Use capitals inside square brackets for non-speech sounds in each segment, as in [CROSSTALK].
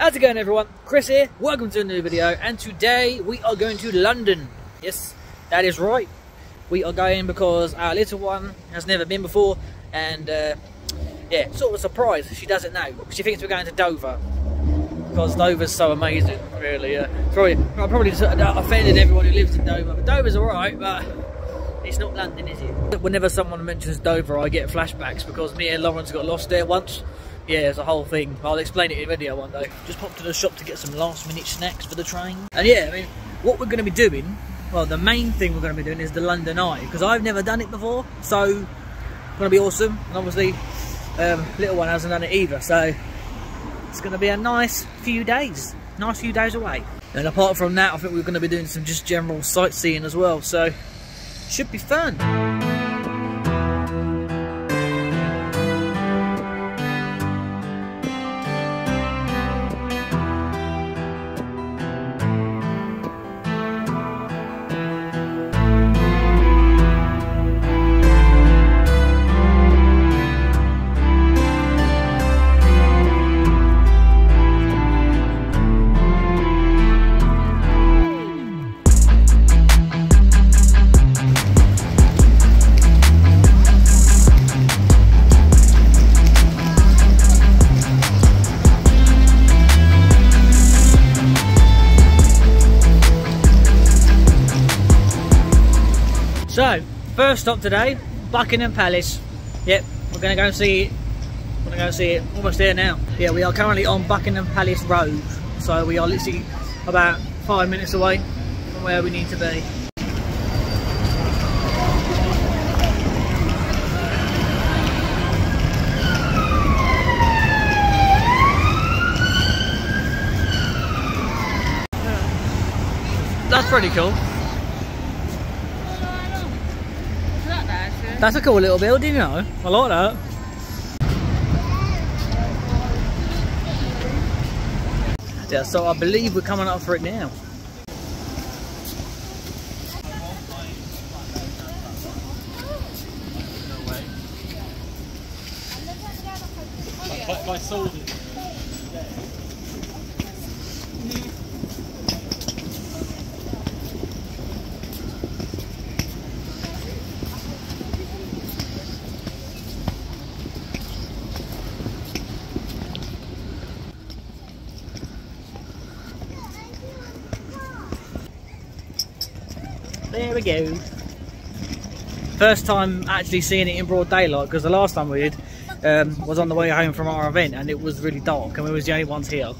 How's it going everyone? Chris here, welcome to a new video and today we are going to London. Yes, that is right. We are going because our little one has never been before and uh, yeah, sort of a surprise. She doesn't know. She thinks we're going to Dover because Dover's so amazing, really. Uh, probably, I probably offended everyone who lives in Dover, but Dover's alright, but it's not London, is it? Whenever someone mentions Dover, I get flashbacks because me and Lawrence got lost there once. Yeah, it's a whole thing. I'll explain it in video one day. Just popped to the shop to get some last minute snacks for the train. And yeah, I mean, what we're going to be doing, well, the main thing we're going to be doing is the London Eye because I've never done it before. So, it's going to be awesome. And obviously, um, little one hasn't done it either. So, it's going to be a nice few days. Nice few days away. And apart from that, I think we're going to be doing some just general sightseeing as well. So, should be fun. First stop today, Buckingham Palace. Yep, we're going to go and see it. We're going to go and see it. Almost there now. Yeah, we are currently on Buckingham Palace Road. So we are literally about five minutes away from where we need to be. That's pretty cool. That's a cool little building, you know. I like that. Yeah, so I believe we're coming up for it now. Go. First time actually seeing it in broad daylight because the last time we did um, was on the way home from our event and it was really dark and we was the only ones here.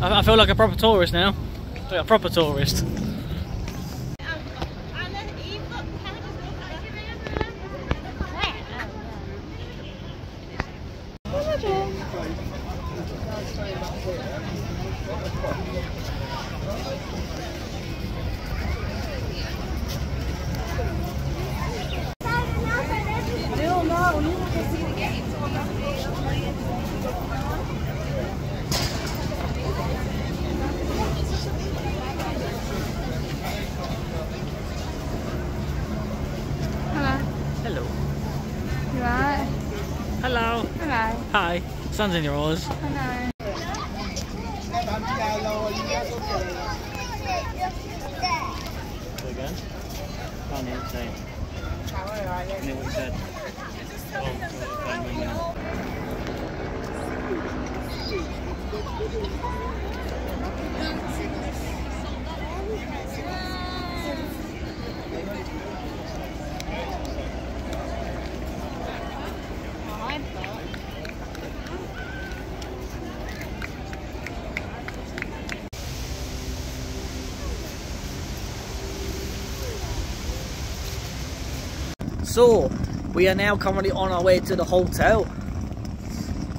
I, I feel like a proper tourist now. Like a proper tourist. Hello. You right? Hello. Hello. Hi. Sun's in your eyes. Hello. again? Can't hear it say. Can't hear what you said. Oh, sorry, fine, now. So, we are now currently on our way to the hotel.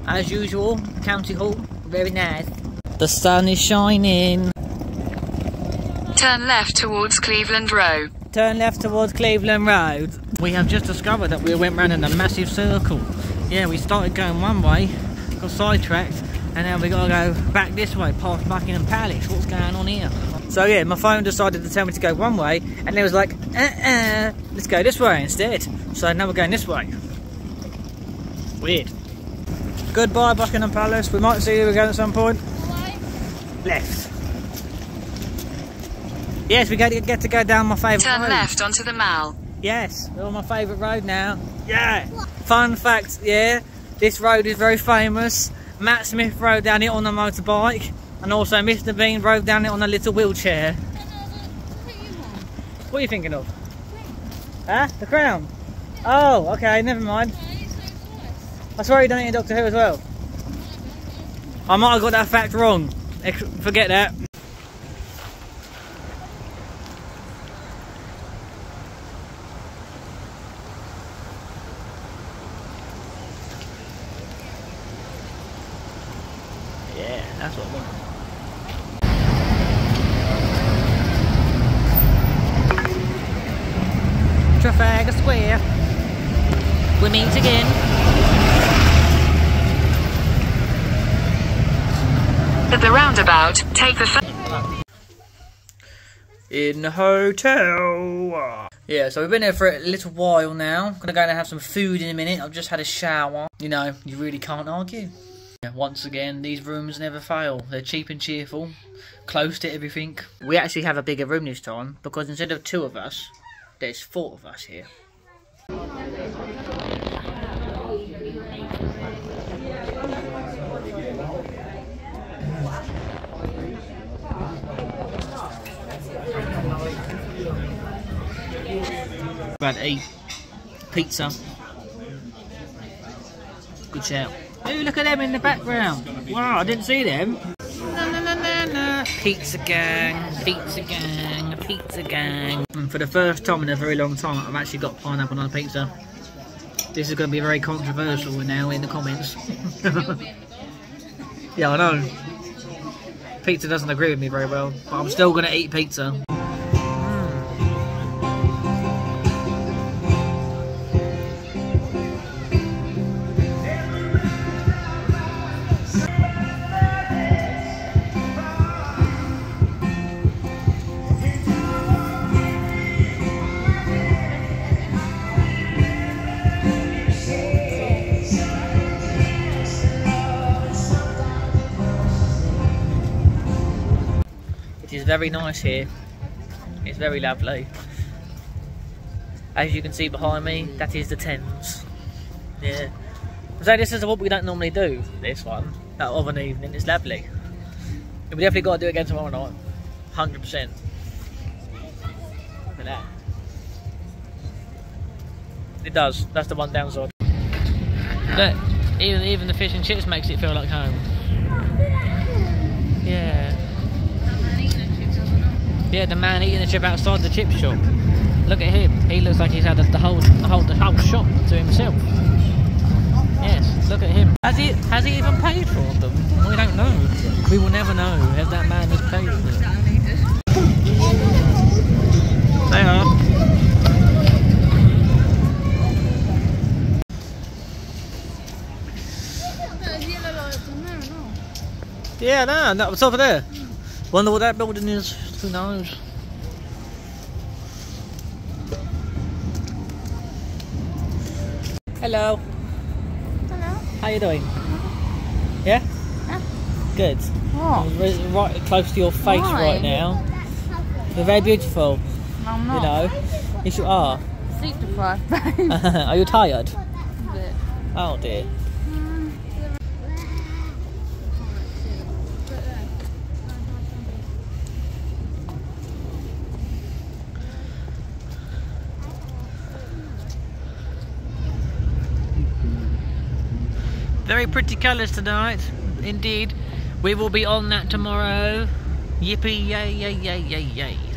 As usual, County Hall, very nice. The sun is shining. Turn left towards Cleveland Row. Turn left towards Cleveland Row. We have just discovered that we went round in a massive circle. Yeah, we started going one way, got sidetracked, and now we gotta go back this way past Buckingham Palace. What's going on here? So yeah, my phone decided to tell me to go one way, and it was like, uh-uh, let's go this way instead. So now we're going this way. Weird. Goodbye Buckingham Palace. We might see you again at some point. Left. Yes, we get to, get to go down my favourite Turn road. left onto the Mall. Yes, we're on my favourite road now. Yeah. Fun fact, yeah, this road is very famous. Matt Smith rode down it on a motorbike, and also Mr. Bean rode down it on a little wheelchair. What are you thinking of? Huh? The crown? Oh, okay, never mind. I swear he done it in Doctor Who as well. I might have got that fact wrong. Forget that. Yeah, that's what I want. Trafalgar Square. We meet again. At the roundabout, take the first. In the hotel. Yeah, so we've been here for a little while now. Gonna go and have some food in a minute. I've just had a shower. You know, you really can't argue. Once again, these rooms never fail. They're cheap and cheerful, close to everything. We actually have a bigger room this time because instead of two of us, there's four of us here. About to eat pizza. Good shout. Oh, look at them in the background. Wow, I didn't see them. Na, na, na. Pizza gang, pizza gang, pizza gang. And for the first time in a very long time, I've actually got pineapple on a pizza. This is going to be very controversial now in the comments. [LAUGHS] yeah, I know. Pizza doesn't agree with me very well, but I'm still going to eat pizza. Very nice here. It's very lovely. As you can see behind me, that is the Thames. Yeah. So this is what we don't normally do, this one, that of an evening. It's lovely. We definitely got to do it again tomorrow night. 100%. Look at that. It does. That's the one downside. Look, even, even the fish and chips makes it feel like home. Yeah. Yeah, the man eating the chip outside the chip shop. Look at him. He looks like he's had the whole, the whole, the whole shop to himself. Yes, look at him. Has he, has he even paid for them? We don't know. We will never know if that man has paid for them. They are. Yeah, no, no, it's over there. Wonder what that building is. Who knows? Hello. Hello. How you doing? Uh-huh. Yeah. Yeah. Good. What? Right, close to your face Why? right now. You're very beautiful. I'm You know. Yes, you are. Sleep deprived, [LAUGHS] are you tired? Bit. Oh dear. Very pretty colours tonight, indeed. We will be on that tomorrow. Yippee yay yay yay yay yay.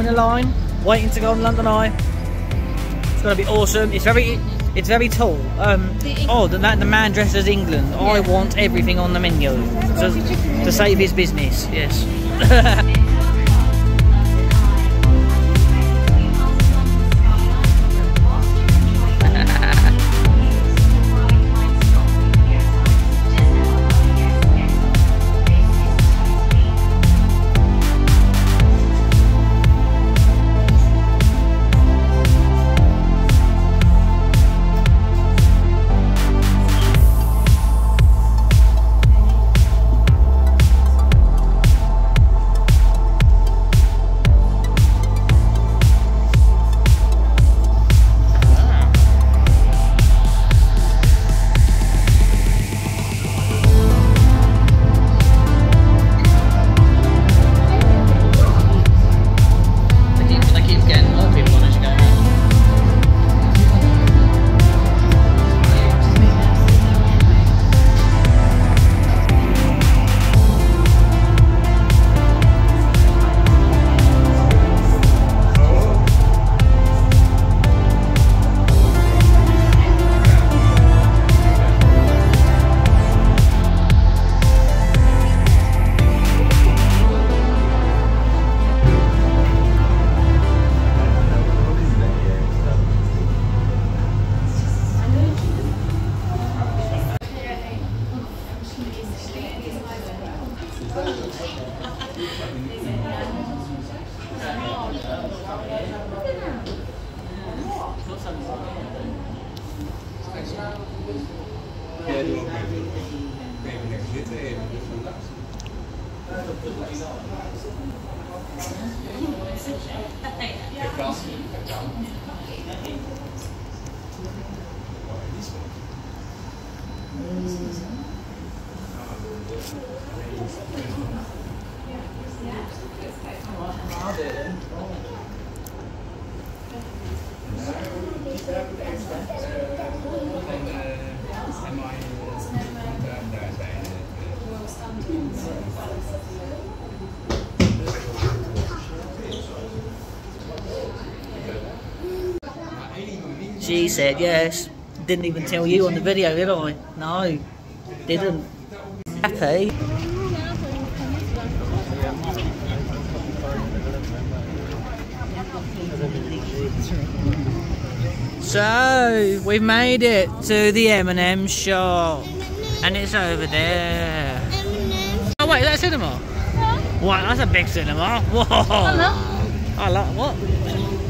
The line, waiting to go on London Eye. It's gonna be awesome. It's very, it's very tall. Um, oh, the, the man dressed as England. I want everything on the menu to, to save his business. Yes. [LAUGHS] Jij doet ook mee. Even lekker zitten, even relaxen. Dat kan. Dat kan. Yeah. She said yes. Didn't even tell you on the video, did I? No, didn't. Happy. So we've made it to the M&M shop, and it's over there. Oh wait, is that a cinema? Wow, that's a big cinema. Whoa! I like what?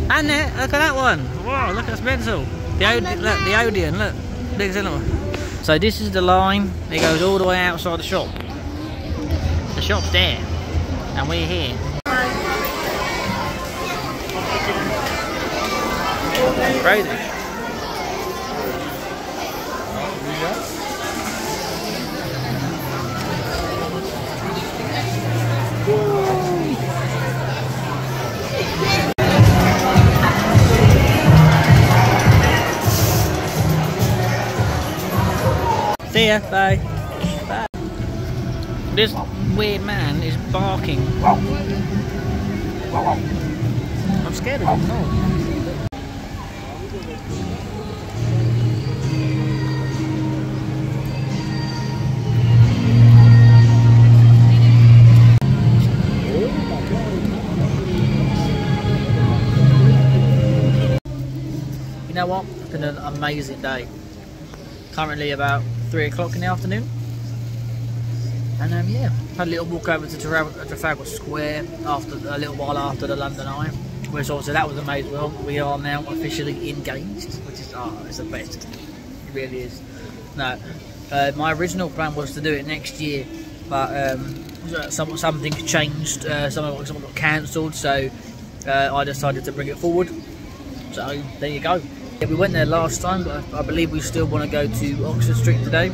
And there, look at that one. Wow, look at Spencer. The Odeon, look, the Odeon, look, big cinema. So this is the line. It goes all the way outside the shop. The shop's there, and we're here. Crazy. See ya, bye. Bye. This weird man is barking. I'm scared of him. No. You know what? It's been an amazing day. Currently about three o'clock in the afternoon. And um, yeah, had a little walk over to Trafalgar Square after a little while after the London Eye, which obviously that was amazing. Well, we are now officially engaged, which is oh, it's the best. It really is. No, uh, my original plan was to do it next year, but um, some, something changed. Uh, something got cancelled, so uh, I decided to bring it forward. So there you go. Yeah, we went there last time, but I, believe we still want to go to Oxford Street today.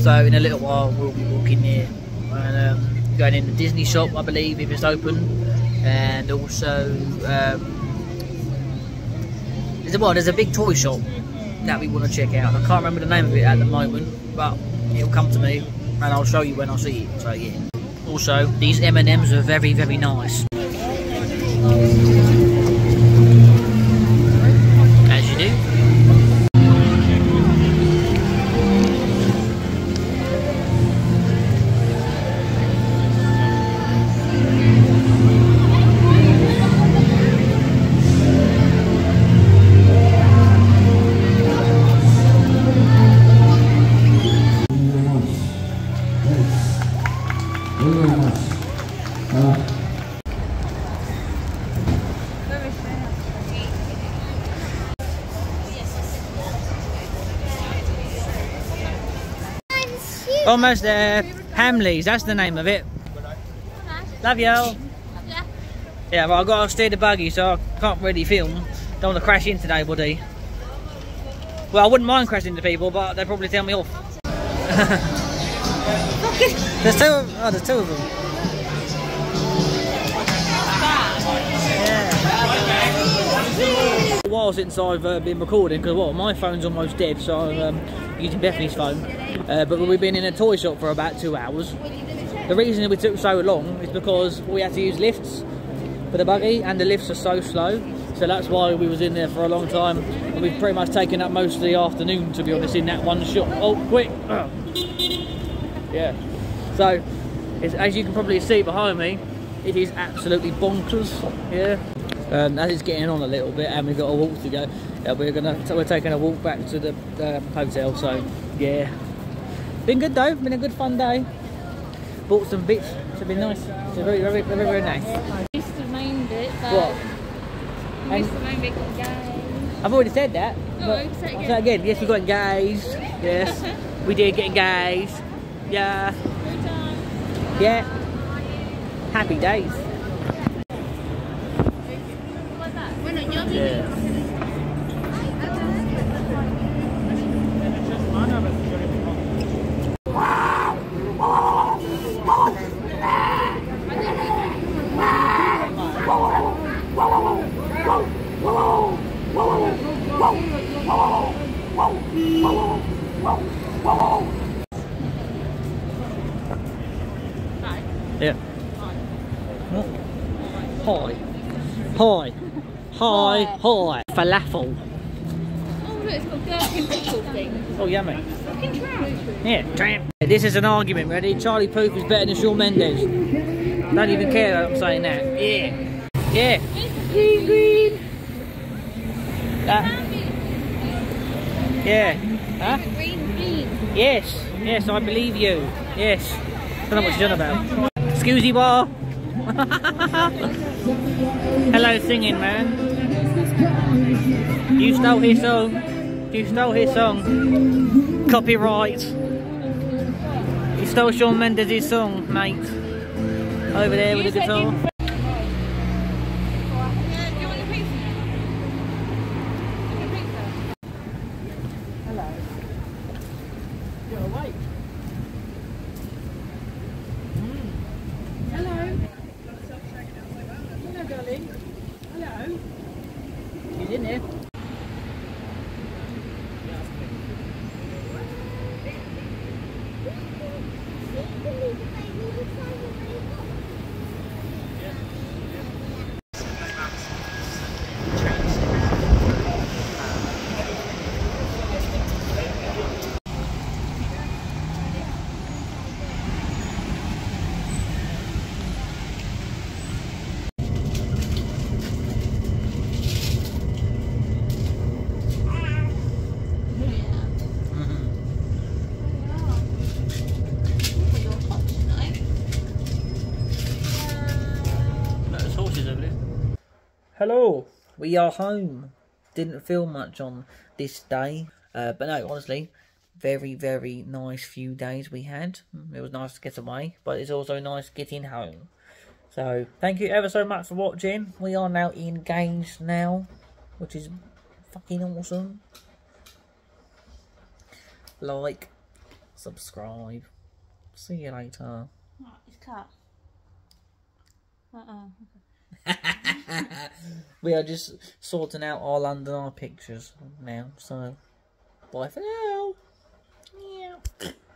So in a little while we'll be walking there and um, going in the Disney shop, I believe, if it's open, and also um, there's a well, there's a big toy shop that we want to check out. I can't remember the name of it at the moment, but it'll come to me and I'll show you when I see it. So yeah. Also, these M and M's are very very nice. Almost there. Hamleys, that's the name of it. Love y'all. Yeah, well, I've got to steer the buggy, so I can't really film. Don't want to crash into nobody. Well, I wouldn't mind crashing into people, but they'd probably tell me off. there's two. Of, oh, there's two of them. Yeah. A while since I've uh, been recording because what my phone's almost dead, so I'm um, using Bethany's phone. Uh, but we've been in a toy shop for about two hours. The reason we took so long is because we had to use lifts for the buggy, and the lifts are so slow. So that's why we was in there for a long time, and we've pretty much taken up most of the afternoon, to be honest, in that one shop. Oh, quick! [CLEARS THROAT] Yeah. So, as you can probably see behind me, it is absolutely bonkers. Yeah. Um, as it's getting on a little bit, and we've got a walk to go. Uh, we're gonna, we're taking a walk back to the uh, hotel. So, yeah. Been good though. Been a good fun day. Bought some bits. It's been nice. It's very, very, very, very nice. Missed the main bit, but What? missed the main bit, guys. I've already said that. No, but say it again. say it again. Yes, we got guys. Yes, we did get guys. Yeah, Good time. yeah. Happy days. Bueno, yo vi Yeah. Yeah. Hi. Hi. Hi. Hi. Falafel. Oh, look, it's got gherkin pickle thing. Oh, yummy. Fucking tramp. Yeah, tramp. This is an argument, ready? Charlie Puth is better than Shawn Mendes. Don't even care that I'm saying that. Yeah. Yeah. Green, green. That, yeah. Huh? Green bean. Yes. Yes, I believe you. Yes. I Don't know what you're on about. Excusey bar. [LAUGHS] Hello, singing man. You stole his song. You stole his song. Copyright. You stole Shawn Mendes' song, mate. Over there with the guitar. Yeah, do you want a pizza? Like a pizza? You're awake. Hello. Hello, darling. Hello. He's in there. No, there's horses over there. Hello, we are home. Didn't feel much on this day, uh, but no, honestly, very very nice few days we had. It was nice to get away, but it's also nice getting home. So thank you ever so much for watching. We are now engaged now, which is fucking awesome. Like, subscribe. See you later. Oh, it's cut. Uh-uh. [LAUGHS] we are just sorting out our London Eye pictures now, so bye for now.